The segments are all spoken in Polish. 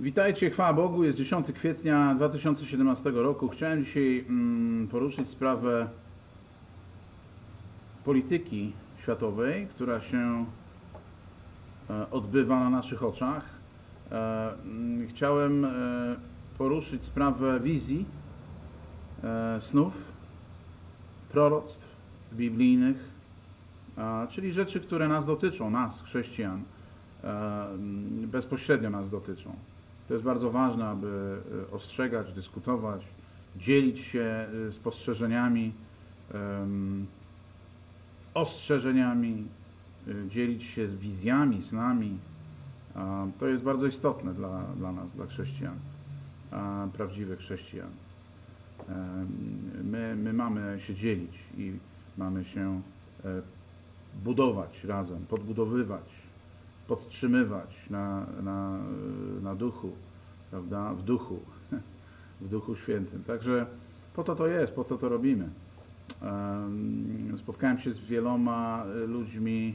Witajcie, chwała Bogu, jest 10 kwietnia 2017 roku. Chciałem dzisiaj mm, poruszyć sprawę polityki światowej, która się e, odbywa na naszych oczach. E, mm, chciałem e, poruszyć sprawę wizji, snów, proroctw biblijnych, czyli rzeczy, które nas dotyczą, nas, chrześcijan, mm, bezpośrednio nas dotyczą. To jest bardzo ważne, aby e, ostrzegać, dyskutować, dzielić się e, spostrzeżeniami, ostrzeżeniami, e, dzielić się z wizjami, snami. To jest bardzo istotne dla, dla nas, dla chrześcijan, prawdziwych chrześcijan. My, my mamy się dzielić i mamy się e, budować razem, podbudowywać, podtrzymywać na, na, na duchu, prawda? W duchu, w duchu świętym. Także po to to jest, po to to robimy. Em, Spotkałem się z wieloma e, ludźmi,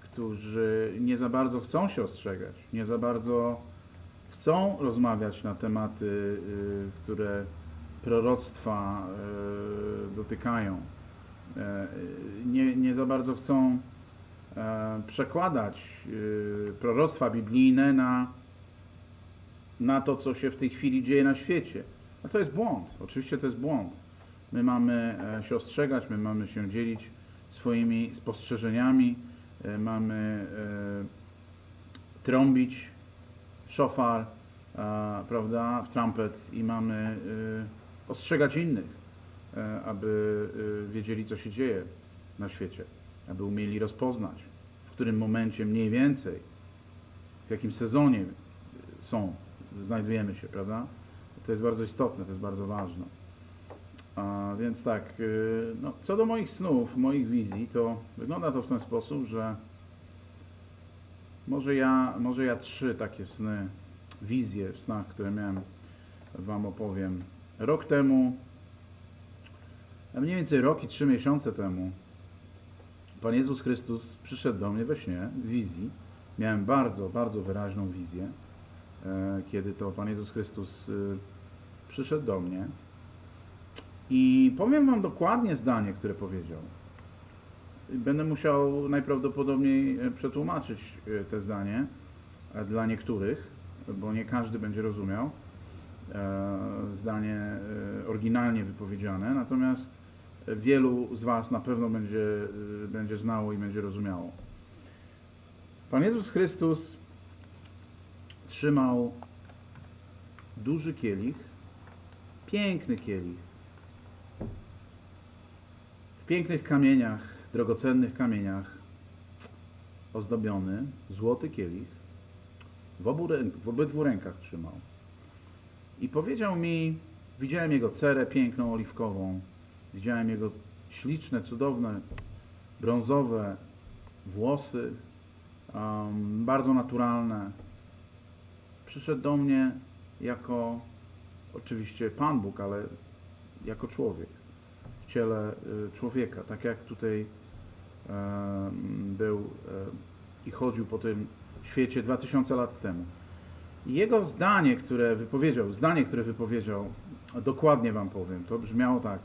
którzy nie za bardzo chcą się ostrzegać, nie za bardzo chcą rozmawiać na tematy, y, które proroctwa y, dotykają. E, Nie, nie za bardzo chcą przekładać y, proroctwa biblijne na, na to, co się w tej chwili dzieje na świecie. A to jest błąd. Oczywiście to jest błąd. My mamy e, się ostrzegać, my mamy się dzielić swoimi spostrzeżeniami, e, mamy e, trąbić szofar, prawda, w trumpet i mamy e, ostrzegać innych, e, aby e, wiedzieli, co się dzieje na świecie, aby umieli rozpoznać, w którym momencie mniej więcej, w jakim sezonie są, znajdujemy się, prawda? To jest bardzo istotne, to jest bardzo ważne. A więc tak, y, no, co do moich snów, moich wizji, to wygląda to w ten sposób, że może ja, może ja trzy takie sny, wizje w snach, które miałem, Wam opowiem. Rok temu, a mniej więcej rok i trzy miesiące temu, Pan Jezus Chrystus przyszedł do mnie we śnie, w wizji. Miałem bardzo, bardzo wyraźną wizję, e, kiedy to Pan Jezus Chrystus y, przyszedł do mnie. I powiem Wam dokładnie zdanie, które powiedział. Będę musiał najprawdopodobniej e, przetłumaczyć e, te zdanie e, dla niektórych, bo nie każdy będzie rozumiał e, zdanie e, oryginalnie wypowiedziane, natomiast wielu z Was na pewno będzie, będzie znało i będzie rozumiało. Pan Jezus Chrystus trzymał duży kielich, piękny kielich, w pięknych kamieniach, drogocennych kamieniach ozdobiony, złoty kielich, w, obu w obydwu rękach trzymał. I powiedział mi, widziałem jego cerę piękną, oliwkową, widziałem jego śliczne, cudowne, brązowe włosy, um, bardzo naturalne. Przyszedł do mnie jako, oczywiście Pan Bóg, ale jako człowiek w ciele y, człowieka, tak jak tutaj był e, i chodził po tym świecie 2000 lat temu. Jego zdanie, które wypowiedział, zdanie, które wypowiedział, dokładnie wam powiem, to brzmiało tak.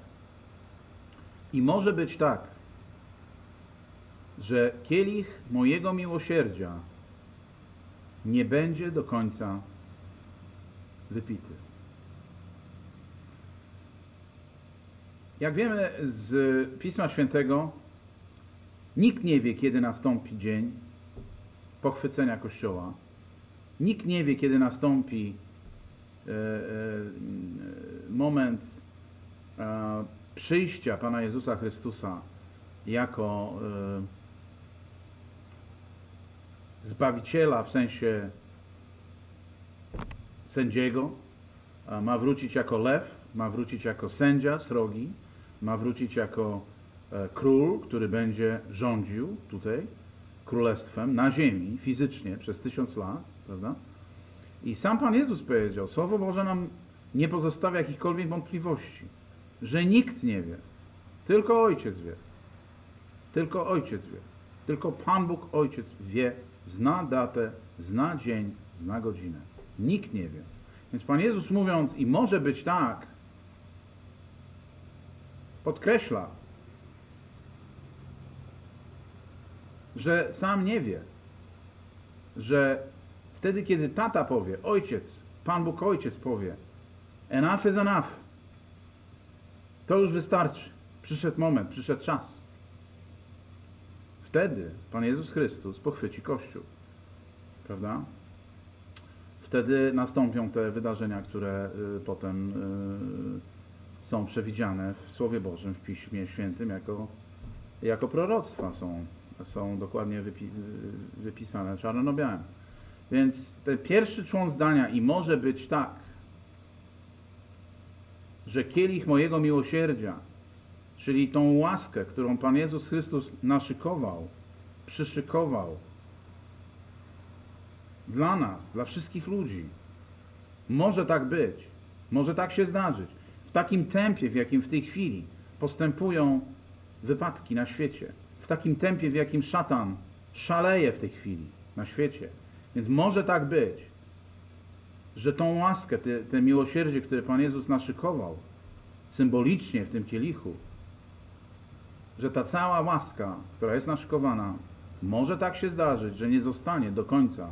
I może być tak, że kielich mojego miłosierdzia nie będzie do końca wypity. Jak wiemy z Pisma Świętego, nikt nie wie, kiedy nastąpi dzień pochwycenia Kościoła. Nikt nie wie, kiedy nastąpi e, e, moment przyjścia Pana Jezusa Chrystusa jako e, Zbawiciela w sensie sędziego, ma wrócić jako lew, ma wrócić jako sędzia srogi, ma wrócić jako e, król, który będzie rządził tutaj królestwem na ziemi, fizycznie, przez tysiąc lat, prawda? I sam Pan Jezus powiedział, Słowo Boże nam nie pozostawia jakichkolwiek wątpliwości, że nikt nie wie, tylko Ojciec wie. Tylko Ojciec wie. Tylko Pan Bóg Ojciec wie, zna datę, zna dzień, zna godzinę. Nikt nie wie. Więc Pan Jezus mówiąc, i może być tak, podkreśla, że sam nie wie, że wtedy, kiedy tata powie, ojciec, Pan Bóg Ojciec powie, enough is enough, to już wystarczy. Przyszedł moment, przyszedł czas. Wtedy Pan Jezus Chrystus pochwyci Kościół. Prawda? Wtedy nastąpią te wydarzenia, które y, potem y, są przewidziane w Słowie Bożym, w Piśmie Świętym, jako, jako proroctwa są, są dokładnie wypi, wypisane czarno na. Więc ten pierwszy człon zdania i może być tak, że kielich mojego miłosierdzia, czyli tą łaskę, którą Pan Jezus Chrystus naszykował, przyszykował dla nas, dla wszystkich ludzi, może tak być, może tak się zdarzyć. W takim tempie, w jakim w tej chwili postępują wypadki na świecie, w takim tempie, w jakim szatan szaleje w tej chwili na świecie. Więc może tak być, że tą łaskę, te, te miłosierdzie, które Pan Jezus naszykował symbolicznie w tym kielichu, że ta cała łaska, która jest naszykowana, może tak się zdarzyć, że nie zostanie do końca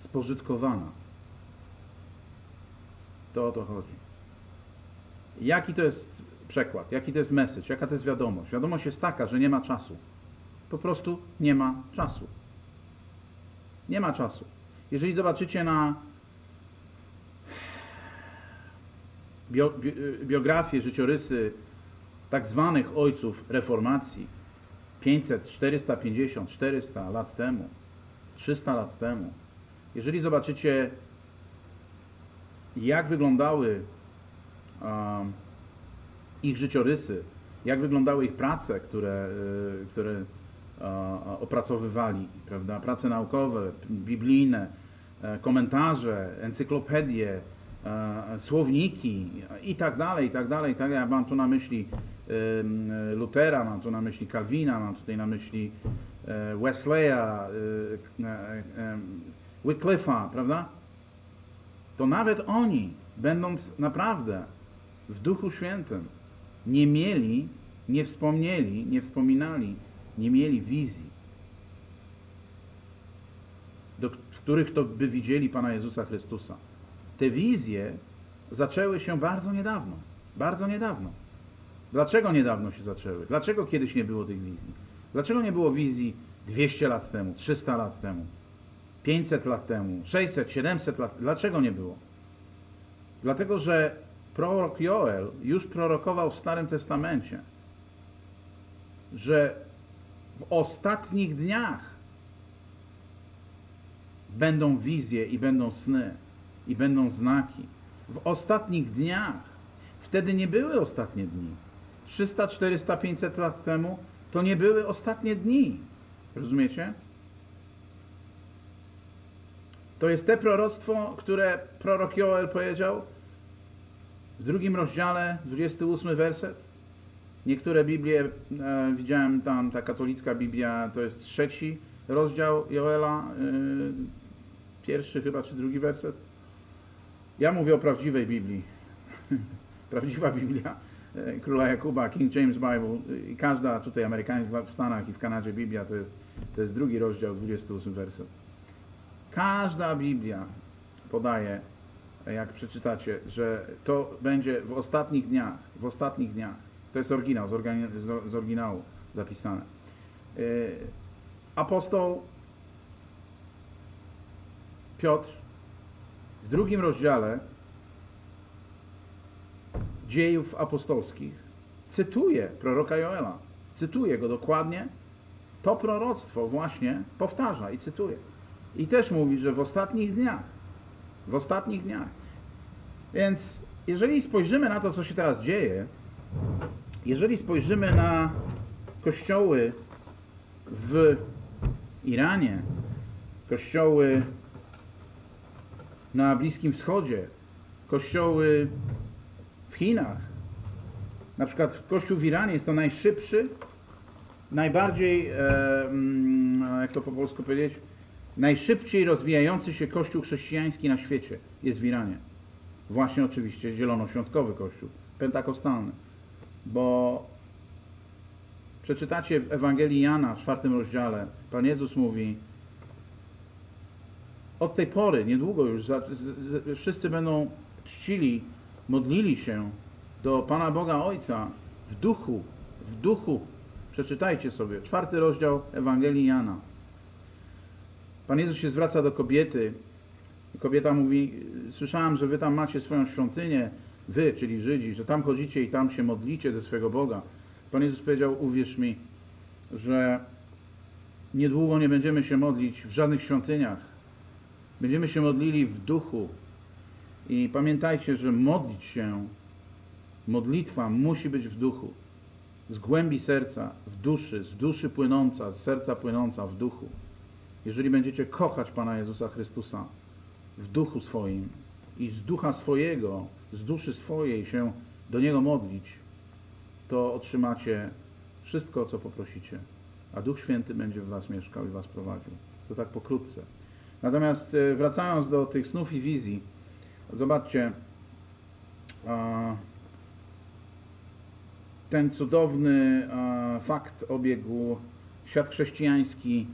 spożytkowana. To o to chodzi. Jaki to jest przekład? Jaki to jest message? Jaka to jest wiadomość? Wiadomość jest taka, że nie ma czasu. Po prostu nie ma czasu. Nie ma czasu. Jeżeli zobaczycie na bio, bi, biografie, życiorysy tak zwanych ojców reformacji 500, 450, 400 lat temu, 300 lat temu, jeżeli zobaczycie, jak wyglądały um, ich życiorysy, jak wyglądały ich prace, które, y, które opracowywali, prawda? prace naukowe, biblijne, e, komentarze, encyklopedie, słowniki i tak dalej, i tak dalej, i tak dalej. Ja mam tu na myśli Lutera, mam tu na myśli Calvina, mam tutaj na myśli e, Wesleya, Wycliffe'a, prawda? To nawet oni, będąc naprawdę w Duchu Świętym, nie mieli, nie wspomnieli, nie wspominali, nie mieli wizji, do, w których to by widzieli Pana Jezusa Chrystusa. Te wizje zaczęły się bardzo niedawno. Bardzo niedawno. Dlaczego niedawno się zaczęły? Dlaczego kiedyś nie było tych wizji? Dlaczego nie było wizji 200 lat temu, 300 lat temu, 500 lat temu, 600, 700 lat? Dlaczego nie było? Dlatego, że prorok Joel już prorokował w Starym Testamencie, że w ostatnich dniach będą wizje i będą sny i będą znaki. W ostatnich dniach. Wtedy nie były ostatnie dni. 300, 400, 500 lat temu to nie były ostatnie dni. Rozumiecie? To jest te proroctwo, które prorok Joel powiedział w drugim rozdziale, 28 werset. Niektóre Biblie, e, widziałem tam, ta katolicka Biblia, to jest trzeci rozdział Joela, e, pierwszy chyba, czy drugi werset. Ja mówię o prawdziwej Biblii. Prawdziwa Biblia e, Króla Jakuba, King James Bible i każda tutaj Amerykanie w Stanach i w Kanadzie Biblia to jest, to jest drugi rozdział, 28 werset. Każda Biblia podaje, jak przeczytacie, że to będzie w ostatnich dniach, w ostatnich dniach. To jest oryginał, z, z oryginału zapisane. E, apostoł Piotr w drugim rozdziale dziejów apostolskich cytuje proroka Joela. Cytuje go dokładnie. To proroctwo właśnie powtarza i cytuje. I też mówi, że w ostatnich dniach, w ostatnich dniach. Więc jeżeli spojrzymy na to, co się teraz dzieje, jeżeli spojrzymy na kościoły w Iranie, kościoły na Bliskim Wschodzie, kościoły w Chinach. Na przykład kościół w Iranie jest to najszybszy, najbardziej, e, jak to po polsku powiedzieć, Najszybciej rozwijający się kościół chrześcijański na świecie jest w Iranie. Właśnie oczywiście zielonoświątkowy kościół, pentakostalny. Bo przeczytacie w Ewangelii Jana w czwartym rozdziale, Pan Jezus mówi, od tej pory, niedługo już, wszyscy będą czcili, modlili się do Pana Boga Ojca w duchu, w duchu. Przeczytajcie sobie, czwarty rozdział Ewangelii Jana. Pan Jezus się zwraca do kobiety. Kobieta mówi: Słyszałam, że wy tam macie swoją świątynię, wy, czyli Żydzi, że tam chodzicie i tam się modlicie do swego Boga. Pan Jezus powiedział: Uwierz mi, że niedługo nie będziemy się modlić w żadnych świątyniach. Będziemy się modlili w duchu. I pamiętajcie, że modlić się, modlitwa musi być w duchu. Z głębi serca, w duszy, z duszy płynąca, z serca płynąca w duchu. Jeżeli będziecie kochać Pana Jezusa Chrystusa w duchu swoim i z ducha swojego, z duszy swojej się do Niego modlić, to otrzymacie wszystko, co poprosicie. A Duch Święty będzie w Was mieszkał i Was prowadził. To tak pokrótce. Natomiast e, wracając do tych snów i wizji, zobaczcie ten cudowny fakt obiegł świat chrześcijański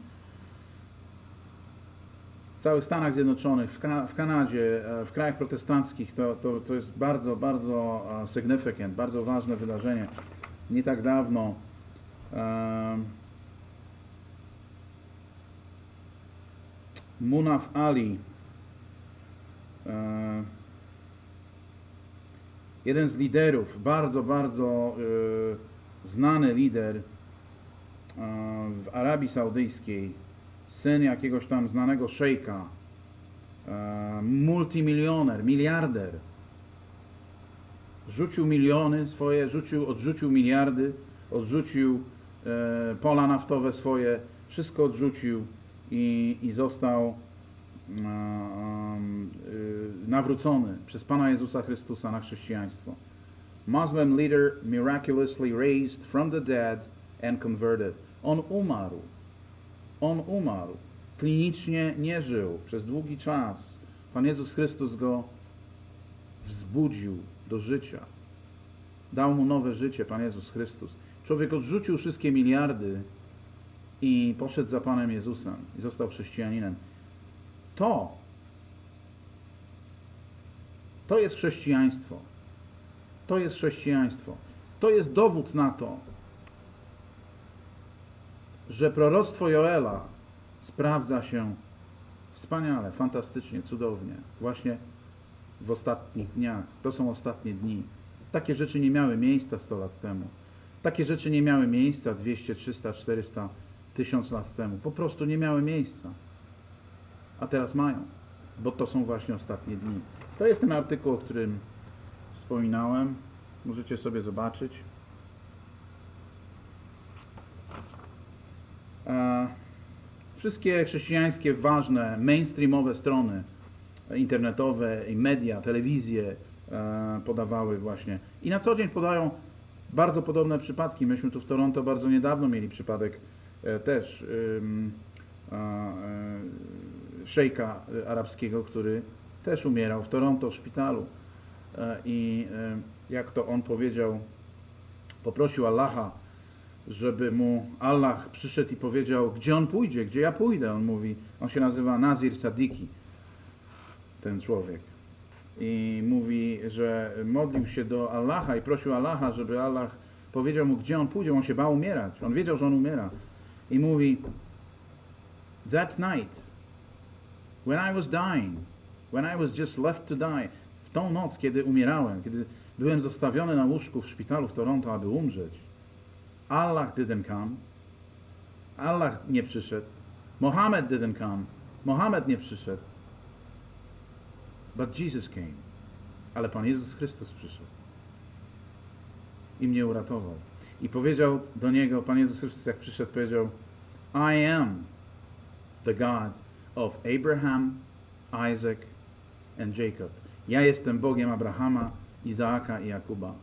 w całych Stanach Zjednoczonych, w, w Kanadzie, e, w krajach protestanckich, to, to, to jest bardzo, bardzo e, significant, bardzo ważne wydarzenie. Nie tak dawno um, Munaf Ali, um, jeden z liderów, bardzo, bardzo y, znany lider y, w Arabii Saudyjskiej, syn jakiegoś tam znanego szejka, e, multimilioner, miliarder, rzucił miliony swoje, rzucił, odrzucił miliardy, odrzucił e, pola naftowe swoje, wszystko odrzucił i, i został e, nawrócony przez Pana Jezusa Chrystusa na chrześcijaństwo. Muslim leader miraculously raised from the dead and converted. On umarł on umarł. Klinicznie nie żył przez długi czas. Pan Jezus Chrystus go wzbudził do życia. Dał mu nowe życie, Pan Jezus Chrystus. Człowiek odrzucił wszystkie miliardy i poszedł za Panem Jezusem i został chrześcijaninem. To, to jest chrześcijaństwo. To jest chrześcijaństwo. To jest dowód na to, że proroctwo Joela sprawdza się wspaniale, fantastycznie, cudownie, właśnie w ostatnich dniach. To są ostatnie dni. Takie rzeczy nie miały miejsca 100 lat temu. Takie rzeczy nie miały miejsca 200, 300, 400, 1000 lat temu. Po prostu nie miały miejsca. A teraz mają, bo to są właśnie ostatnie dni. To jest ten artykuł, o którym wspominałem. Możecie sobie zobaczyć. Wszystkie chrześcijańskie ważne, mainstreamowe strony internetowe i media, telewizje e, podawały właśnie. I na co dzień podają bardzo podobne przypadki. Myśmy tu w Toronto bardzo niedawno mieli przypadek e, też e, szejka arabskiego, który też umierał w Toronto w szpitalu. I jak to on powiedział, poprosił Allaha, żeby mu Allah przyszedł i powiedział, gdzie on pójdzie, gdzie ja pójdę. On mówi, on się nazywa Nazir Sadiki, ten człowiek. I mówi, że modlił się do Allaha i prosił Allaha, żeby Allah powiedział mu, gdzie on pójdzie. On się bał umierać. On wiedział, że on umiera. I mówi, that night, when I was dying, when I was just left to die, w tą noc, kiedy umierałem, kiedy byłem zostawiony na łóżku w szpitalu w Toronto, aby umrzeć, Allah didn't come. Allah nie przyszedł. Mohammed didn't come. Mohammed nie przyszedł. But Jesus came. Ale Pan Jezus Chrystus przyszedł. I mnie uratował. I powiedział do niego, Pan Jezus Chrystus jak przyszedł, powiedział I am the God of Abraham, Isaac and Jacob. Ja jestem Bogiem Abrahama, Izaaka i Jakuba.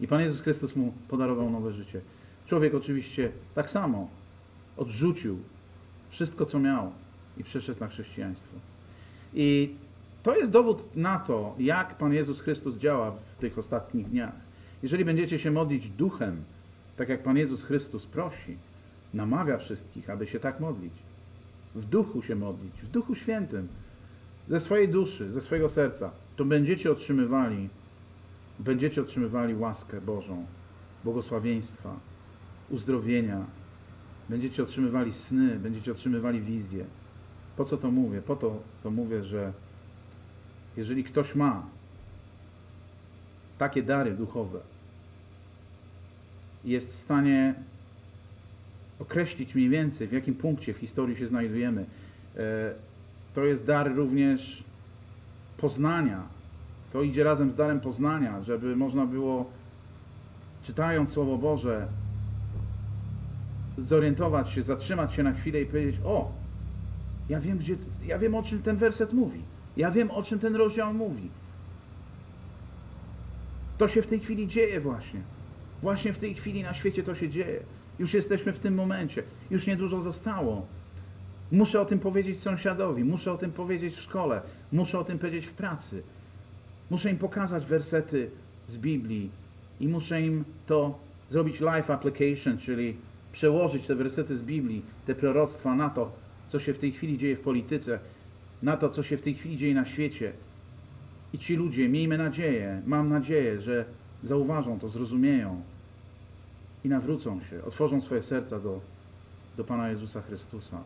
I Pan Jezus Chrystus mu podarował nowe życie. Człowiek oczywiście tak samo odrzucił wszystko, co miał i przeszedł na chrześcijaństwo. I to jest dowód na to, jak Pan Jezus Chrystus działa w tych ostatnich dniach. Jeżeli będziecie się modlić duchem, tak jak Pan Jezus Chrystus prosi, namawia wszystkich, aby się tak modlić. W duchu się modlić, w duchu świętym, ze swojej duszy, ze swojego serca, to będziecie otrzymywali, będziecie otrzymywali łaskę Bożą, błogosławieństwa, uzdrowienia, będziecie otrzymywali sny, będziecie otrzymywali wizje. Po co to mówię? Po to to mówię, że jeżeli ktoś ma takie dary duchowe, jest w stanie określić mniej więcej, w jakim punkcie w historii się znajdujemy. E, to jest dar również poznania. To idzie razem z darem poznania, żeby można było, czytając Słowo Boże, zorientować się, zatrzymać się na chwilę i powiedzieć: O, ja wiem, gdzie, ja wiem, o czym ten werset mówi. Ja wiem, o czym ten rozdział mówi. To się w tej chwili dzieje właśnie. Właśnie w tej chwili na świecie to się dzieje. Już jesteśmy w tym momencie. Już niedużo zostało. Muszę o tym powiedzieć sąsiadowi, muszę o tym powiedzieć w szkole, muszę o tym powiedzieć w pracy. Muszę im pokazać wersety z Biblii i muszę im to zrobić live application, czyli przełożyć te wersety z Biblii, te proroctwa na to, co się w tej chwili dzieje w polityce, na to, co się w tej chwili dzieje na świecie. I ci ludzie, miejmy nadzieję, mam nadzieję, że zauważą to, zrozumieją i nawrócą się, otworzą swoje serca do, do Pana Jezusa Chrystusa.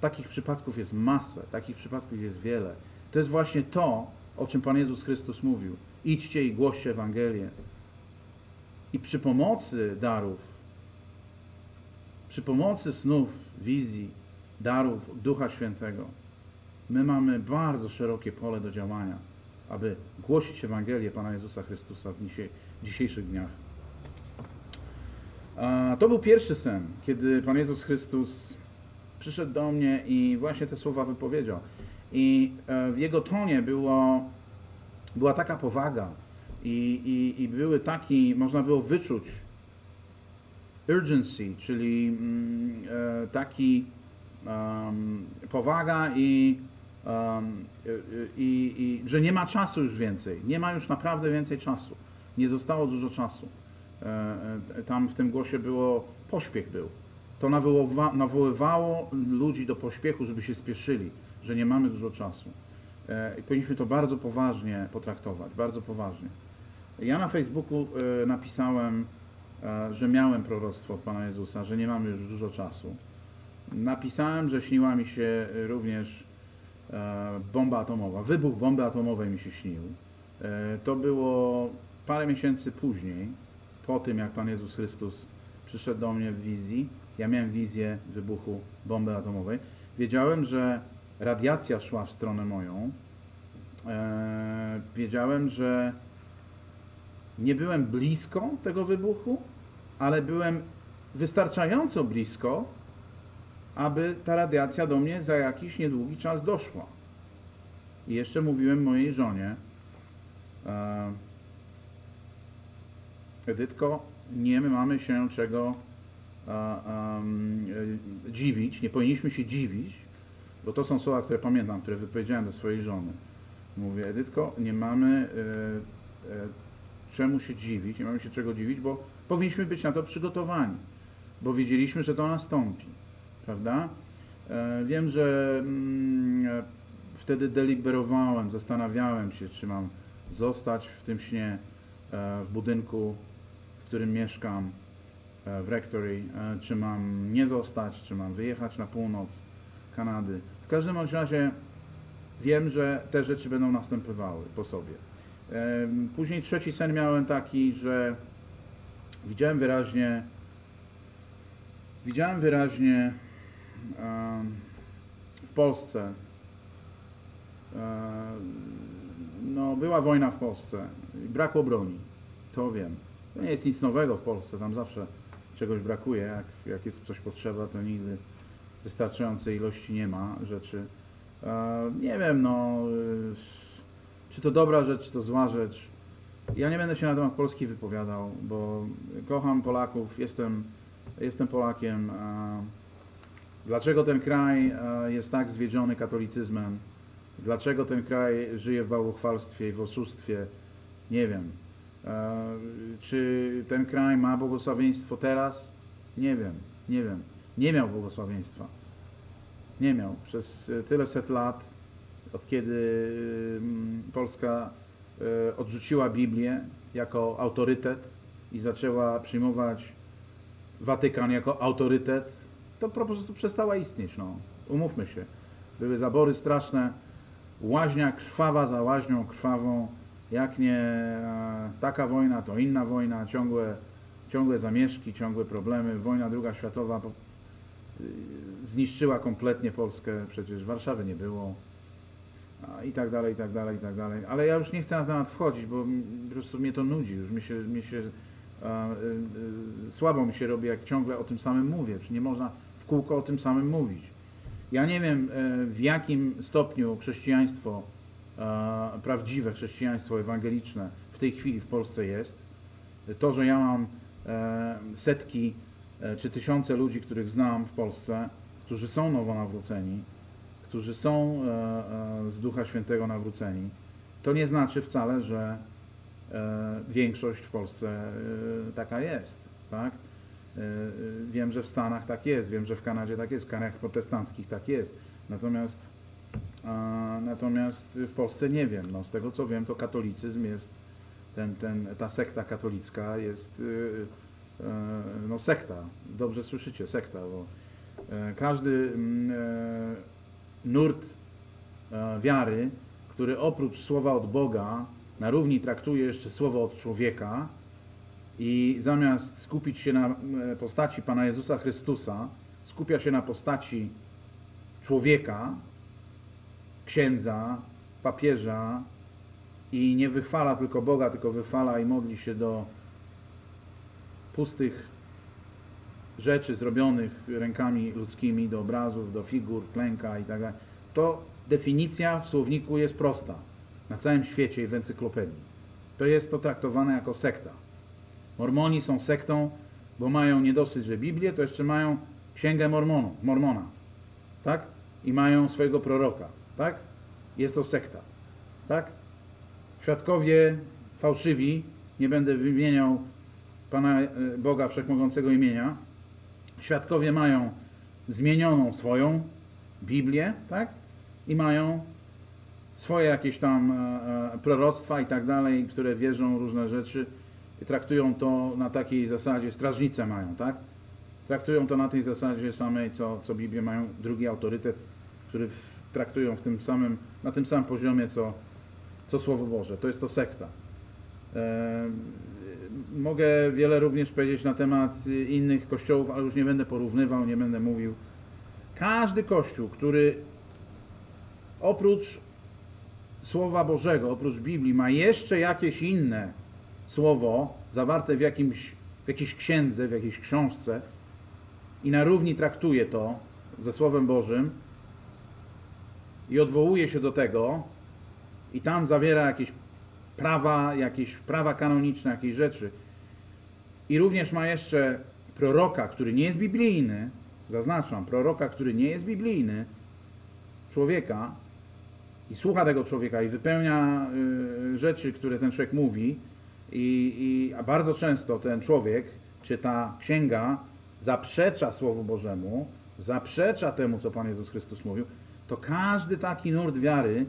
Takich przypadków jest masę, takich przypadków jest wiele. To jest właśnie to, o czym Pan Jezus Chrystus mówił. Idźcie i głoście Ewangelię. I przy pomocy darów, przy pomocy snów, wizji, darów Ducha Świętego, my mamy bardzo szerokie pole do działania, aby głosić Ewangelię Pana Jezusa Chrystusa w dzisiejszych dniach. To był pierwszy sen, kiedy Pan Jezus Chrystus przyszedł do mnie i właśnie te słowa wypowiedział. I e, w jego tonie było, była taka powaga i, i, i były taki, można było wyczuć urgency, czyli mm, e, taki um, powaga i, um, i, i że nie ma czasu już więcej. Nie ma już naprawdę więcej czasu. Nie zostało dużo czasu. E, tam w tym głosie było, pośpiech był. To nawoływało ludzi do pośpiechu, żeby się spieszyli, że nie mamy dużo czasu. E, I powinniśmy to bardzo poważnie potraktować, bardzo poważnie. Ja na Facebooku e, napisałem, że miałem proroctwo od Pana Jezusa, że nie mamy już dużo czasu. Napisałem, że śniła mi się również bomba atomowa. Wybuch bomby atomowej mi się śnił. To było parę miesięcy później po tym, jak Pan Jezus Chrystus przyszedł do mnie w wizji, ja miałem wizję wybuchu bomby atomowej, wiedziałem, że radiacja szła w stronę moją. Eee, wiedziałem, że nie byłem blisko tego wybuchu, ale byłem wystarczająco blisko, aby ta radiacja do mnie za jakiś niedługi czas doszła. I jeszcze mówiłem mojej żonie, e, Edytko, nie mamy się czego um, dziwić, nie powinniśmy się dziwić, bo to są słowa, które pamiętam, które wypowiedziałem do swojej żony. Mówię, Edytko, nie mamy e, e, czemu się dziwić, nie mamy się czego dziwić, bo powinniśmy być na to przygotowani, bo wiedzieliśmy, że to nastąpi, prawda? E, wiem, że mm, wtedy deliberowałem, zastanawiałem się, czy mam zostać w tym śnie w budynku którym mieszkam e, w Rectory, e, czy mam nie zostać, czy mam wyjechać na północ Kanady. W każdym razie wiem, że te rzeczy będą następowały po sobie. Później trzeci sen miałem taki, że widziałem wyraźnie, widziałem wyraźnie w Polsce, no była wojna w Polsce, brakło broni, to wiem. To nie jest nic nowego w Polsce, tam zawsze czegoś brakuje. Jak, jak jest coś potrzeba, to nigdy wystarczającej ilości nie ma rzeczy. Nie wiem, no, y, czy to dobra rzecz, czy to zła rzecz. Ja nie będę się na temat Polski wypowiadał, bo kocham Polaków, jestem, jestem Polakiem. Dlaczego ten kraj e, jest tak zwiedziony katolicyzmem? Dlaczego ten kraj żyje w bałwochwalstwie i w oszustwie? Nie wiem. E, Czy ten kraj ma błogosławieństwo teraz? Nie wiem, nie wiem. Nie miał błogosławieństwa. Nie miał. Przez e, tyle set lat, od kiedy Polska odrzuciła Biblię jako autorytet i zaczęła przyjmować Watykan jako autorytet, to po prostu przestała istnieć. No. Umówmy się. Były zabory straszne, łaźnia krwawa za łaźnią krwawą. Jak nie taka wojna, to inna wojna, ciągłe, ciągłe zamieszki, ciągłe problemy. Wojna druga światowa y, zniszczyła kompletnie Polskę, przecież Warszawy nie było. I tak dalej, i tak dalej, i tak dalej. Ale ja już nie chcę na temat wchodzić, bo po prostu mnie to nudzi. Już mi się, mi się a, y, y, słabo mi się robi, jak ciągle o tym samym mówię. Czy nie można kółko o tym samym mówić? Ja nie wiem, e, w jakim stopniu chrześcijaństwo, e, prawdziwe chrześcijaństwo ewangeliczne w tej chwili w Polsce jest. To, że ja mam e, setki czy tysiące ludzi, których znam w Polsce, którzy są nowo nawróceni, którzy są z Ducha Świętego nawróceni, to nie znaczy wcale, że większość w Polsce taka jest. Tak? E, e, Wiem, że w Stanach tak jest, wiem, że w Kanadzie tak jest, w krajach protestanckich tak jest. Natomiast, natomiast w Polsce nie wiem. No, z tego co wiem, to katolicyzm jest, ten, ten, ta sekta katolicka jest e, e, no, sekta. Dobrze słyszycie, sekta, bo e, każdy mm, nurt wiary, który oprócz słowa od Boga na równi traktuje jeszcze słowo od człowieka i zamiast skupić się na e, postaci Pana Jezusa Chrystusa, skupia się na postaci człowieka, księdza, papieża i nie wychwala tylko Boga, tylko wychwala i modli się do pustych rzeczy zrobionych rękami ludzkimi, do obrazów, do figur, klęka i tak to definicja w słowniku jest prosta. Na całym świecie i w encyklopedii. To jest to traktowane jako sekta. Mormoni są sektą, bo mają nie dosyć, że Biblię, to jeszcze mają księgę Mormonu, Mormona. Tak? I mają swojego proroka. Tak? Jest to sekta. Tak? Świadkowie fałszywi, nie będę wymieniał Pana e, Boga Wszechmogącego imienia, świadkowie mają zmienioną swoją Biblię, tak? I mają swoje jakieś tam e, e, proroctwa i tak dalej, które wierzą różne rzeczy traktują to na takiej zasadzie, strażnice mają, tak? Traktują to na tej zasadzie samej, co, co Biblię mają drugi autorytet, który w, traktują w tym samym, na tym samym poziomie, co, co Słowo Boże. To jest to sekta. E, mogę wiele również powiedzieć na temat innych kościołów, ale już nie będę porównywał, nie będę mówił. Każdy kościół, który oprócz Słowa Bożego, oprócz Biblii, ma jeszcze jakieś inne słowo zawarte w, jakimś, w jakiejś księdze, w jakiejś książce i na równi traktuje to ze Słowem Bożym i odwołuje się do tego i tam zawiera jakieś prawa, jakieś prawa kanoniczne, jakieś rzeczy. I również ma jeszcze proroka, który nie jest biblijny, zaznaczam, proroka, który nie jest biblijny, człowieka i słucha tego człowieka i wypełnia y, rzeczy, które ten człowiek mówi i, i a bardzo często ten człowiek, czy ta księga zaprzecza Słowu Bożemu, zaprzecza temu, co Pan Jezus Chrystus mówił, to każdy taki nurt wiary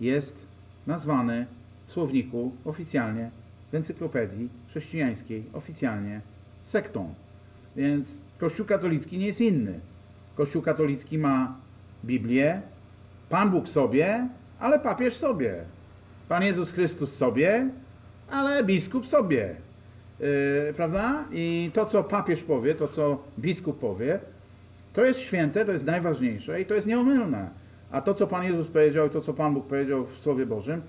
jest nazwany w słowniku oficjalnie, w encyklopedii chrześcijańskiej oficjalnie sektą. Więc Kościół katolicki nie jest inny. Kościół katolicki ma Biblię, Pan Bóg sobie, ale papież sobie. Pan Jezus Chrystus sobie, ale biskup sobie. Yy, prawda? I to, co papież powie, to, co biskup powie, to jest święte, to jest najważniejsze i to jest nieomylne. A to, co Pan Jezus powiedział i to, co Pan Bóg powiedział w Słowie Bożym,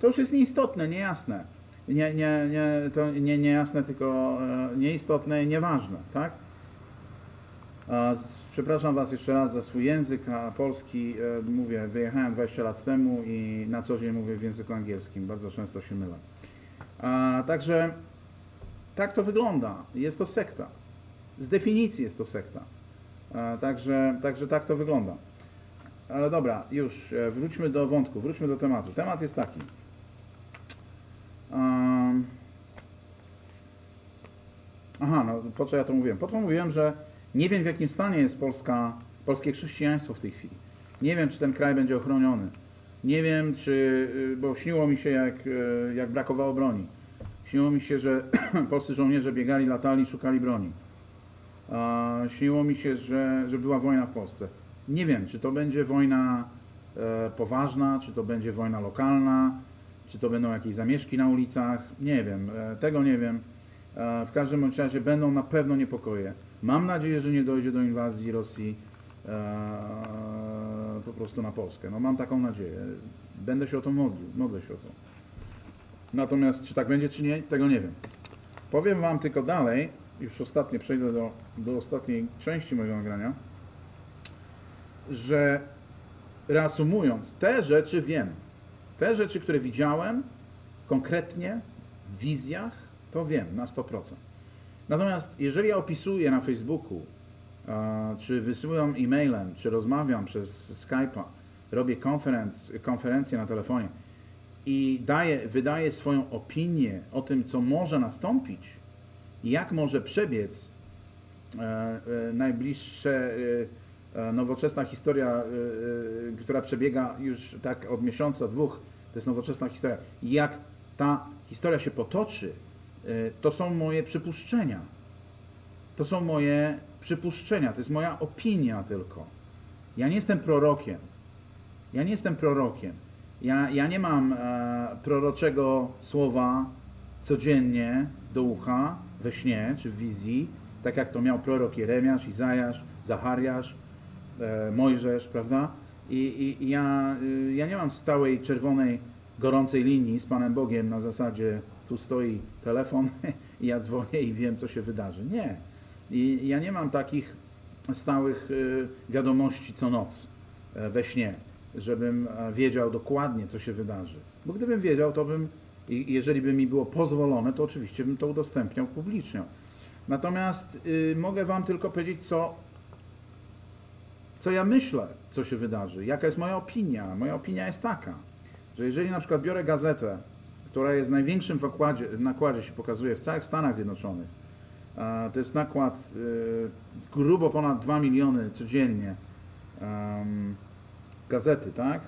to już jest nieistotne, niejasne. Nie, nie, nie, to nie niejasne, tylko e, nieistotne i nieważne, tak? Przepraszam Was jeszcze raz za swój język, polski, e, mówię, wyjechałem 20 lat temu i na co dzień mówię w języku angielskim, bardzo często się mylę. A, także tak to wygląda. Jest to sekta. Z definicji jest to sekta. E, Także, także tak to wygląda. Ale dobra, już e, wróćmy do wątku, wróćmy do tematu. Temat jest taki. Um, aha, no po co ja to mówiłem? Po to mówiłem, że nie wiem w jakim stanie jest Polska, polskie chrześcijaństwo w tej chwili. Nie wiem, czy ten kraj będzie ochroniony. Nie wiem, czy, y, bo śniło mi się, jak, y, jak brakowało broni. Śniło mi się, że polscy żołnierze biegali, latali, szukali broni. Śniło mi się, że, że była wojna w Polsce. Nie wiem, czy to będzie wojna e, poważna, czy to będzie wojna lokalna, czy to będą jakieś zamieszki na ulicach. Nie wiem, e, tego nie wiem. E, w każdym razie będą na pewno niepokoje. Mam nadzieję, że nie dojdzie do inwazji Rosji e, prostu na Polskę. No mam taką nadzieję. Będę się o to modlił, modlę się o to. Natomiast czy tak będzie, czy nie, tego nie wiem. Powiem Wam tylko dalej, już ostatnie, przejdę do, do ostatniej części mojego nagrania, że reasumując, te rzeczy wiem. Te rzeczy, które widziałem konkretnie w wizjach, to wiem na 100%. Natomiast jeżeli ja opisuję na Facebooku, czy wysyłam e-mailem, czy rozmawiam przez Skype'a, robię konferenc, konferencję na telefonie i daję, wydaję swoją opinię o tym, co może nastąpić, jak może przebiec e, e, najbliższe e, e, nowoczesna historia, e, e, która przebiega już tak od miesiąca, dwóch, to jest nowoczesna historia. Jak ta historia się potoczy, to są moje przypuszczenia. To są moje przypuszczenia, to jest moja opinia tylko. Ja nie jestem prorokiem. Ja nie jestem prorokiem. Ja, ja nie mam e, proroczego słowa codziennie do ucha, we śnie czy w wizji, tak jak to miał prorok Jeremiasz, Izajasz, Zachariasz, e, Mojżesz, prawda? I, i, ja, y, ja nie mam stałej, czerwonej, gorącej linii z Panem Bogiem na zasadzie tu stoi telefon i ja dzwonię i wiem, co się wydarzy. Nie. I ja nie mam takich stałych y, wiadomości co noc e, we śnie, żebym e, wiedział dokładnie, co się wydarzy. Bo gdybym wiedział, to bym, jeżeli by mi było pozwolone, to oczywiście bym to udostępniał publicznie. Natomiast y, mogę Wam tylko powiedzieć, co, co ja myślę, co się wydarzy, jaka jest moja opinia. Moja opinia jest taka, że jeżeli na przykład biorę gazetę, która jest największym w nakładzie, nakładzie się pokazuje w całych Stanach Zjednoczonych, to jest nakład y, grubo ponad 2 miliony codziennie gazety, tak?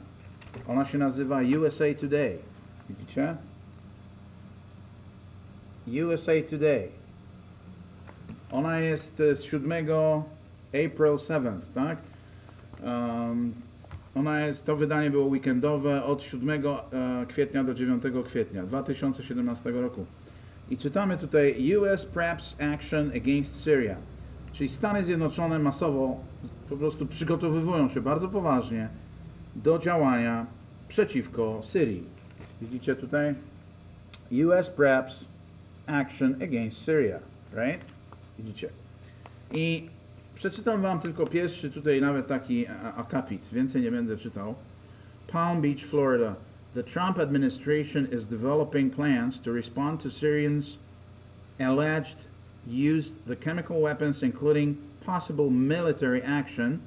Ona się nazywa USA Today. Widzicie? USA Today. Ona jest e, z 7 April 7, tak? Um, ona jest, to wydanie było weekendowe od 7 e, kwietnia do 9 kwietnia 2017 roku. I czytamy tutaj US preps action against Syria. Czyli Stany Zjednoczone masowo po prostu przygotowywują się bardzo poważnie do działania przeciwko Syrii. Widzicie tutaj? US preps action against Syria, right? Widzicie? I przeczytam wam tylko pierwszy tutaj nawet taki akapit, więcej nie będę czytał. Palm Beach, Florida. The Trump administration is developing plans to respond to Syrians alleged used the chemical weapons including possible military action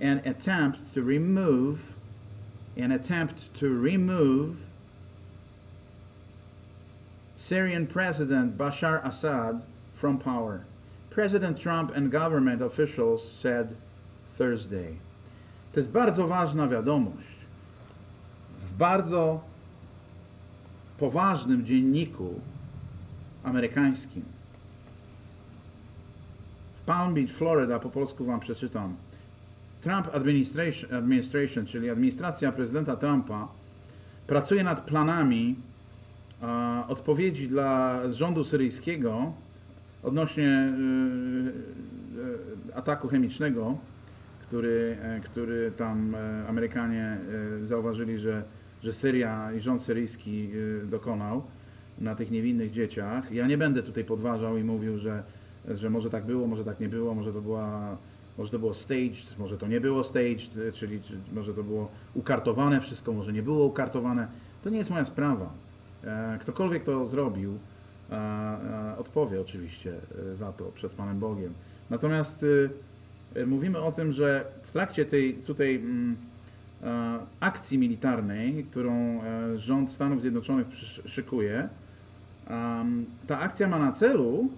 and attempt to remove an attempt to remove Syrian President Bashar Assad from power. President Trump and government officials said Thursday. To jest bardzo ważna wiadomość. Bardzo poważnym dzienniku amerykańskim w Palm Beach, Florida, po polsku wam przeczytam. Trump administration, administration czyli administracja prezydenta Trumpa, pracuje nad planami a, odpowiedzi dla rządu syryjskiego odnośnie y, y, ataku chemicznego, który, e, który tam e, Amerykanie e, zauważyli, że, że Syria i rząd syryjski y, dokonał na tych niewinnych dzieciach. Ja nie będę tutaj podważał i mówił, że, że może tak było, może tak nie było, może to była może to było staged, może to nie było staged, czyli czy może to było ukartowane wszystko, może nie było ukartowane. To nie jest moja sprawa. E, Ktokolwiek to zrobił, e, e, odpowie oczywiście za to przed Panem Bogiem. Natomiast e, mówimy o tym, że w trakcie tej tutaj mm, akcji militarnej, którą e, rząd Stanów Zjednoczonych szykuje, ta akcja ma na celu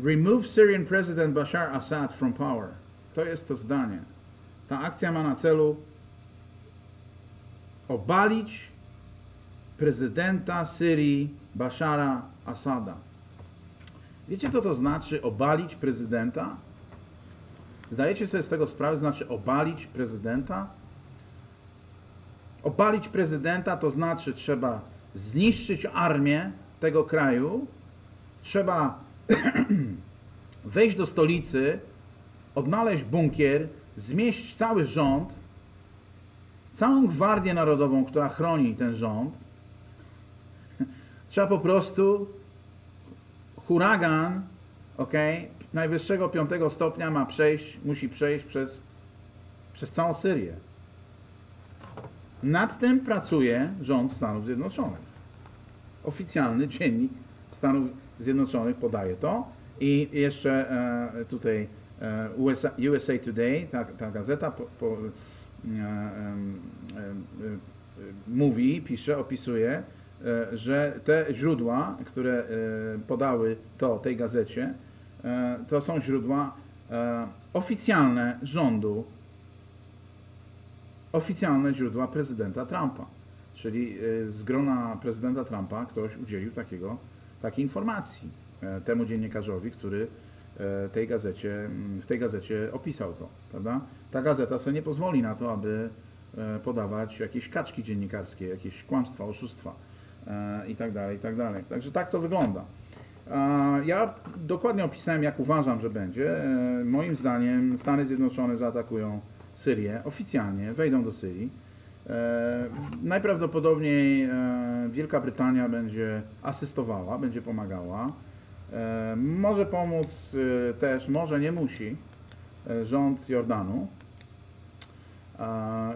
Remove Syrian President Bashar Assad from power. To jest to zdanie. Ta akcja ma na celu obalić prezydenta Syrii Bashara Assada. Wiecie, co to znaczy obalić prezydenta? Zdajecie sobie z tego sprawę, znaczy obalić prezydenta? Obalić prezydenta to znaczy trzeba zniszczyć armię tego kraju, trzeba wejść do stolicy, odnaleźć bunkier, zmieść cały rząd, całą Gwardię Narodową, która chroni ten rząd. Trzeba po prostu huragan, ok, najwyższego piątego stopnia ma przejść, musi przejść przez, przez całą Syrię. Nad tym pracuje rząd Stanów Zjednoczonych. Oficjalny dziennik Stanów Zjednoczonych podaje to. I jeszcze e, tutaj e, USA, USA Today, ta, ta gazeta po, po, e, em, e, mówi, pisze, opisuje, e, że te źródła, które e, podały to tej gazecie, e, to są źródła e, oficjalne rządu, oficjalne źródła prezydenta Trumpa. Czyli e, z grona prezydenta Trumpa ktoś udzielił takiego, takiej informacji e, temu dziennikarzowi, który e, tej gazecie, m, w tej gazecie opisał to. Prawda? Ta gazeta sobie nie pozwoli na to, aby e, podawać jakieś kaczki dziennikarskie, jakieś kłamstwa, oszustwa e, i tak tak. Także tak to wygląda. Ja dokładnie opisałem, jak uważam, że będzie. E, Moim zdaniem Stany Zjednoczone zaatakują Syrię oficjalnie, wejdą do Syrii. E, Najprawdopodobniej e, Wielka Brytania będzie asystowała, będzie pomagała. Może pomóc też, może nie musi, rząd Jordanu.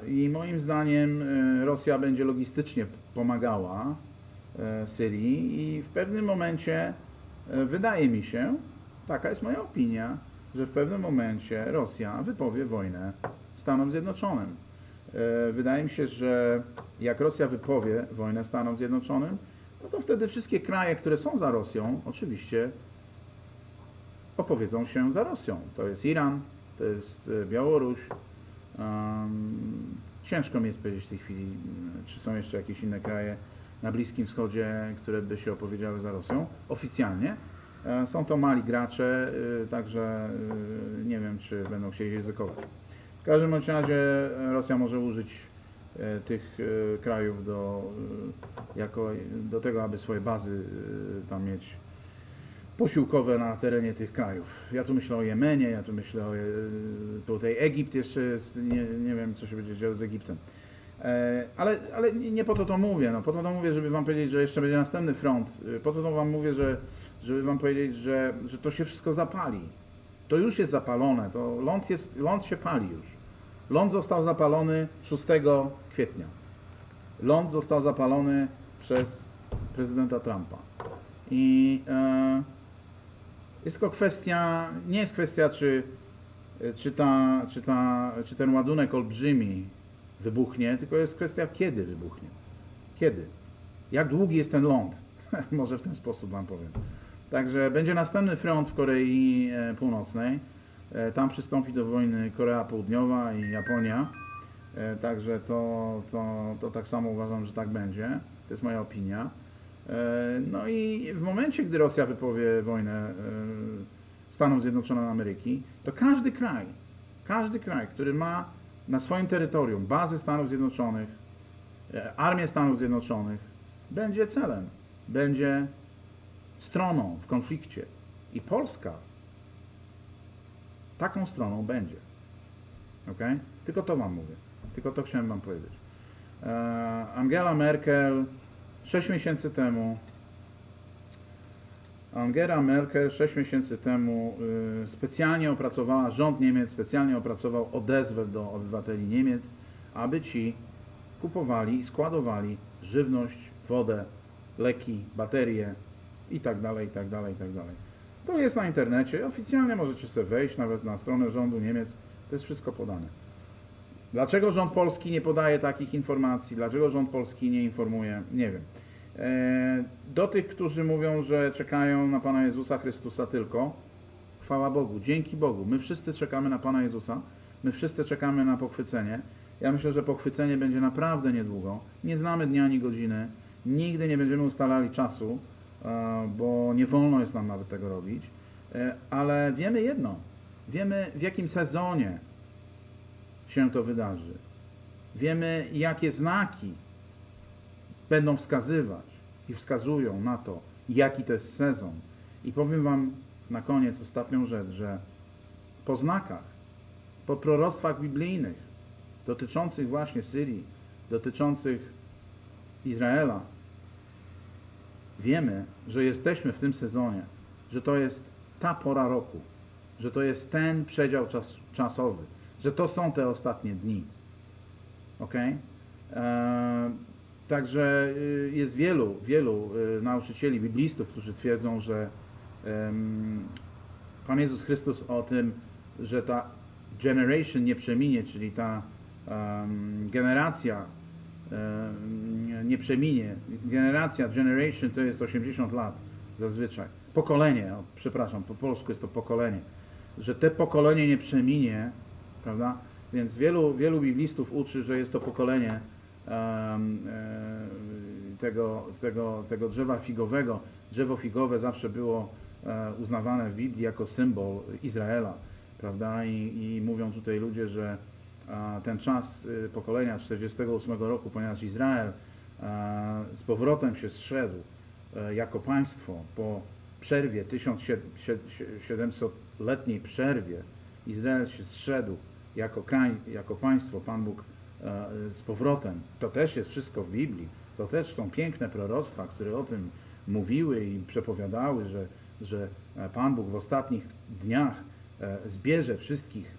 I moim zdaniem Rosja będzie logistycznie pomagała Syrii i w pewnym momencie wydaje mi się, taka jest moja opinia, że w pewnym momencie Rosja wypowie wojnę Stanom Zjednoczonym. E, Wydaje mi się, że jak Rosja wypowie wojnę Stanom Zjednoczonym, no to wtedy wszystkie kraje, które są za Rosją, oczywiście opowiedzą się za Rosją. To jest Iran, to jest e, Białoruś. Ciężko mi jest powiedzieć w tej chwili, czy są jeszcze jakieś inne kraje na Bliskim Wschodzie, które by się opowiedziały za Rosją oficjalnie. E, Są to mali gracze, e, także e, nie wiem, czy będą chcieli ryzykować. W każdym razie Rosja może użyć tych krajów do, jako, do tego, aby swoje bazy tam mieć posiłkowe na terenie tych krajów. Ja tu myślę o Jemenie, ja tu myślę o tutaj Egipt jeszcze jest, nie, nie wiem co się będzie działo z Egiptem. E, Ale, ale nie po to to mówię, no, po to to mówię, żeby wam powiedzieć, że jeszcze będzie następny front. E, Po to to wam mówię, że, żeby wam powiedzieć, że, że to się wszystko zapali. To już jest zapalone, to ląd, jest, ląd się pali już. Ląd został zapalony 6 kwietnia. Ląd został zapalony przez prezydenta Trumpa. I e, jest tylko kwestia, nie jest kwestia, czy, czy, ta, czy, ta, czy ten ładunek olbrzymi wybuchnie, tylko jest kwestia, kiedy wybuchnie. Kiedy? Jak długi jest ten ląd? Może w ten sposób Wam powiem. Także będzie następny front w Korei e, Północnej. E, Tam przystąpi do wojny Korea Południowa i Japonia. E, Także to, to, to tak samo uważam, że tak będzie. To jest moja opinia. No i w momencie, gdy Rosja wypowie wojnę Stanom Zjednoczonym Ameryki, to każdy kraj, każdy kraj, który ma na swoim terytorium bazy Stanów Zjednoczonych, e, armię Stanów Zjednoczonych, będzie celem, będzie stroną w konflikcie. I Polska taką stroną będzie. Ok? Tylko to Wam mówię. Tylko to chciałem Wam powiedzieć. E, Angela Merkel 6 miesięcy temu Angela Merkel 6 miesięcy temu y, specjalnie opracowała, rząd Niemiec specjalnie opracował odezwę do obywateli Niemiec, aby ci kupowali i składowali żywność, wodę, leki, baterie i tak dalej, i tak dalej, i tak dalej. To jest na internecie. Oficjalnie możecie sobie wejść nawet na stronę rządu Niemiec. To jest wszystko podane. Dlaczego rząd polski nie podaje takich informacji? Dlaczego rząd polski nie informuje? Nie wiem. E, Do tych, którzy mówią, że czekają na Pana Jezusa Chrystusa tylko, chwała Bogu, dzięki Bogu. My wszyscy czekamy na Pana Jezusa, my wszyscy czekamy na pochwycenie. Ja myślę, że pochwycenie będzie naprawdę niedługo. Nie znamy dnia ani godziny, nigdy nie będziemy ustalali czasu, e, bo nie wolno jest nam nawet tego robić. E, Ale wiemy jedno, wiemy w jakim sezonie się to wydarzy. Wiemy, jakie znaki będą wskazywać i wskazują na to, jaki to jest sezon. I powiem Wam na koniec ostatnią rzecz, że po znakach, po proroctwach biblijnych dotyczących właśnie Syrii, dotyczących Izraela, wiemy, że jesteśmy w tym sezonie, że to jest ta pora roku, że to jest ten przedział czas, czasowy, że to są te ostatnie dni. Ok? E, także y, jest wielu, wielu y, nauczycieli, biblistów, którzy twierdzą, że Pan Jezus Chrystus o tym, że ta generation nie przeminie, czyli ta generacja nie przeminie. Generacja, generation to jest 80 lat zazwyczaj. Pokolenie, przepraszam, po polsku jest to pokolenie. Że te pokolenie nie przeminie, prawda? Więc wielu, wielu biblistów uczy, że jest to pokolenie tego, tego, tego drzewa figowego. Drzewo figowe zawsze było e, uznawane w Biblii jako symbol Izraela, prawda? I, i mówią tutaj ludzie, że ten czas y, pokolenia 48 roku, ponieważ Izrael a, z powrotem się zszedł e, jako państwo po przerwie, 1700-letniej przerwie, Izrael się zszedł jako kraj, jako państwo, Pan Bóg e, z powrotem. To też jest wszystko w Biblii. To też są piękne proroctwa, które o tym mówiły i przepowiadały, że, że e, Pan Bóg w ostatnich dniach e, zbierze wszystkich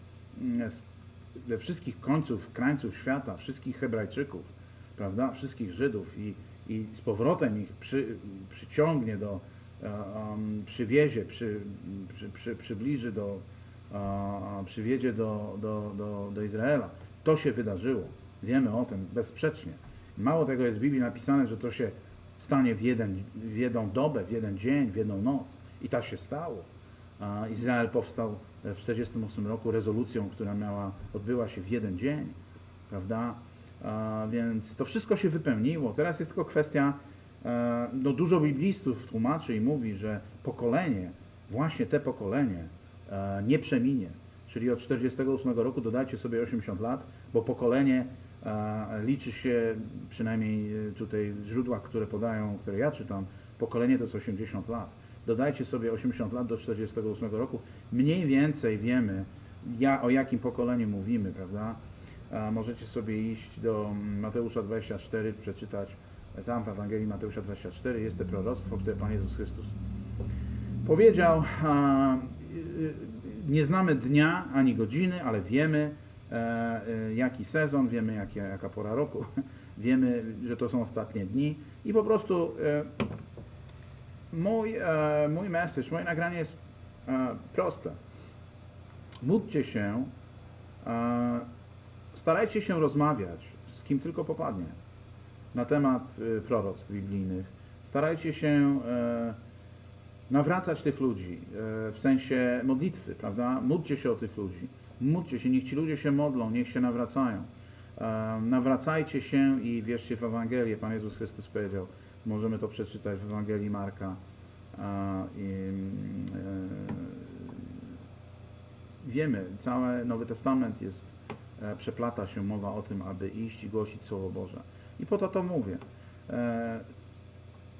mm, ze wszystkich końców, krańców świata, wszystkich Hebrajczyków, prawda, wszystkich Żydów i, i z powrotem ich przy, przyciągnie do, um, przywiezie, przy, przy, przy, przybliży do, a, przywiedzie do, do, do, do Izraela. To się wydarzyło. Wiemy o tym bezsprzecznie. Mało tego jest w Biblii napisane, że to się stanie w, jeden, w jedną dobę, w jeden dzień, w jedną noc. I tak się stało. Izrael powstał w 1948 roku rezolucją, która miała, odbyła się w jeden dzień, prawda? Więc to wszystko się wypełniło. Teraz jest tylko kwestia, e, no dużo biblistów tłumaczy i mówi, że pokolenie, właśnie te pokolenie e, nie przeminie. Czyli od 1948 roku dodajcie sobie 80 lat, bo pokolenie e, liczy się, przynajmniej e, tutaj w źródłach, które podają, które ja czytam, pokolenie to jest 80 lat. Dodajcie sobie 80 lat do 1948 roku. Mniej więcej wiemy, ja, o jakim pokoleniu mówimy, prawda? Możecie sobie iść do mm, Mateusza 24, przeczytać tam w Ewangelii Mateusza 24 jest to proroctwo, które Pan Jezus Chrystus powiedział. Nie znamy dnia ani godziny, ale wiemy e, e, jaki sezon, wiemy jakie, jaka pora roku, wiemy, że to są ostatnie dni i po prostu e, mój, mój message, moje nagranie jest proste. Módlcie się, starajcie się rozmawiać z kim tylko popadnie na temat proroctw biblijnych. Starajcie się nawracać tych ludzi e, w sensie modlitwy, prawda? Módlcie się o tych ludzi. Módlcie się, niech ci ludzie się modlą, niech się nawracają. E, Nawracajcie się i wierzcie w Ewangelię. Pan Jezus Chrystus powiedział, możemy to przeczytać w Ewangelii Marka. E, wiemy, cały Nowy Testament jest, przeplata się mowa o tym, aby iść i głosić Słowo Boże. I po to to mówię.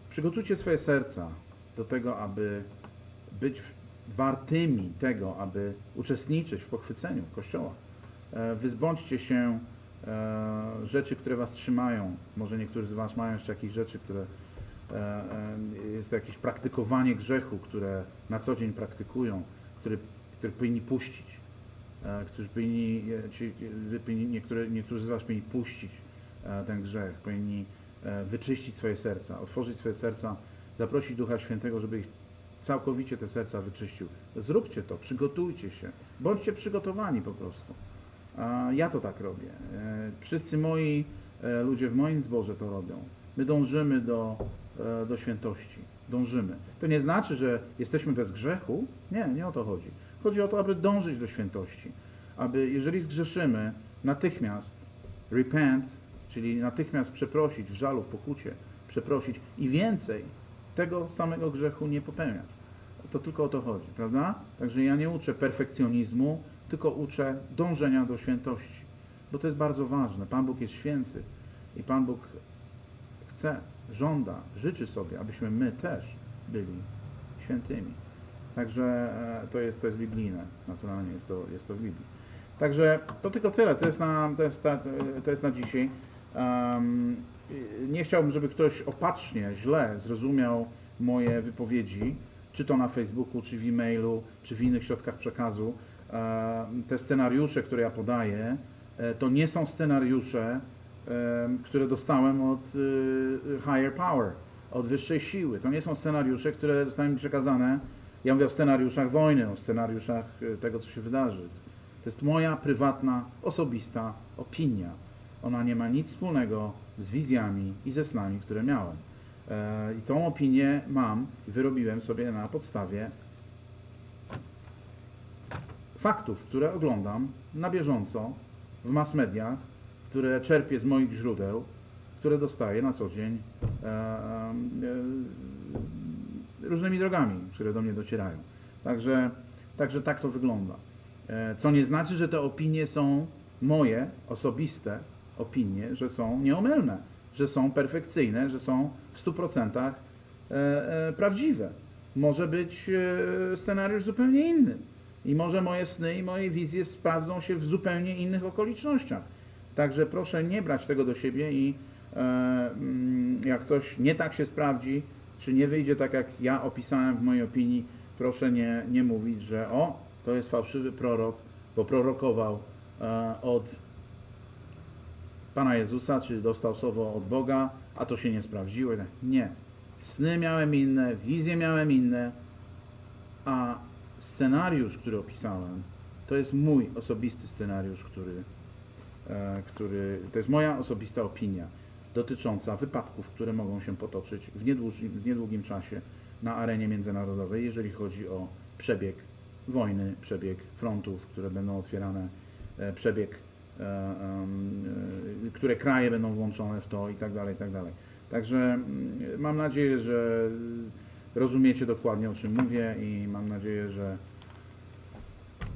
Przygotujcie swoje serca do tego, aby być wartymi tego, aby uczestniczyć w pochwyceniu Kościoła. E, Wyzbądźcie się e, rzeczy, które Was trzymają. Może niektórzy z Was mają jeszcze jakieś rzeczy, które e, jest to jakieś praktykowanie grzechu, które na co dzień praktykują, które, które powinni puścić. Którzy powinni, niektórzy z Was powinni puścić ten grzech, powinni wyczyścić swoje serca, otworzyć swoje serca, zaprosić Ducha Świętego, żeby ich całkowicie te serca wyczyścił. Zróbcie to, przygotujcie się, bądźcie przygotowani po prostu. Ja to tak robię. E, Wszyscy moi e, ludzie w moim zborze to robią. My dążymy do, e, do świętości. Dążymy. To nie znaczy, że jesteśmy bez grzechu. Nie, nie o to chodzi. Chodzi o to, aby dążyć do świętości. Aby, jeżeli zgrzeszymy, natychmiast repent, czyli natychmiast przeprosić w żalu, w pokucie, przeprosić i więcej tego samego grzechu nie popełniać. To tylko o to chodzi, prawda? Także ja nie uczę perfekcjonizmu, tylko uczę dążenia do świętości, bo to jest bardzo ważne. Pan Bóg jest święty i Pan Bóg chce, żąda, życzy sobie, abyśmy my też byli świętymi. Także e, to jest, to jest biblijne, naturalnie jest to, jest to w Biblii. Także to tylko tyle, to jest na, to jest ta, to jest na dzisiaj. Um, nie chciałbym, żeby ktoś opatrznie, źle zrozumiał moje wypowiedzi, czy to na Facebooku, czy w e-mailu, czy w innych środkach przekazu. E, Te scenariusze, które ja podaję, e, to nie są scenariusze, e, które dostałem od higher power, od wyższej siły. To nie są scenariusze, które zostały mi przekazane. Ja mówię o scenariuszach wojny, o scenariuszach tego, co się wydarzy. To jest moja prywatna, osobista opinia. Ona nie ma nic wspólnego z wizjami i ze snami, które miałem. E, I tą opinię mam wyrobiłem sobie na podstawie faktów, które oglądam na bieżąco w mass mediach, które czerpię z moich źródeł, które dostaję na co dzień e, e, różnymi drogami, które do mnie docierają. Także, także tak to wygląda. Co nie znaczy, że te opinie są moje, osobiste opinie, że są nieomylne, że są perfekcyjne, że są w 100% e, e, prawdziwe. Może być e, scenariusz zupełnie inny. I może moje sny i moje wizje sprawdzą się w zupełnie innych okolicznościach. Także proszę nie brać tego do siebie i mm, jak coś nie tak się sprawdzi, czy nie wyjdzie tak, jak ja opisałem w mojej opinii, proszę nie, nie mówić, że o, to jest fałszywy prorok, bo prorokował od Pana Jezusa, czy dostał słowo od Boga, a to się nie sprawdziło. Nie. Sny miałem inne, wizje miałem inne, a scenariusz, który opisałem, to jest mój osobisty scenariusz, który, e, który to jest moja osobista opinia dotycząca wypadków, które mogą się potoczyć w niedługim, w niedługim czasie na arenie międzynarodowej, jeżeli chodzi o przebieg wojny, przebieg frontów, które będą otwierane, e, przebieg, które kraje będą włączone w to i tak dalej, i tak dalej. Także mm, mam nadzieję, że rozumiecie dokładnie o czym mówię i mam nadzieję, że,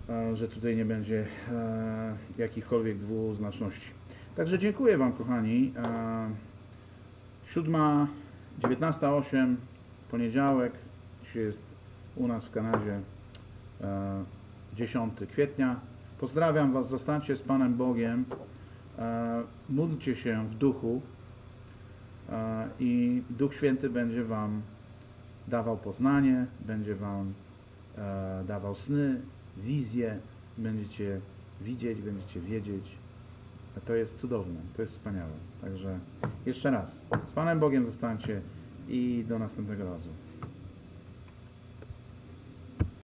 e, że tutaj nie będzie e, jakichkolwiek dwuznaczności. Także dziękuję Wam kochani. E, Siódma, 19.08, poniedziałek, dzisiaj jest u nas w Kanadzie e, 10 kwietnia. Pozdrawiam Was, zostańcie z Panem Bogiem, e, módlcie się w duchu e, i Duch Święty będzie Wam dawał poznanie, będzie Wam e, dawał sny, wizje, będziecie widzieć, będziecie wiedzieć. To jest cudowne, to jest wspaniałe. Także jeszcze raz, z Panem Bogiem zostańcie i do następnego razu.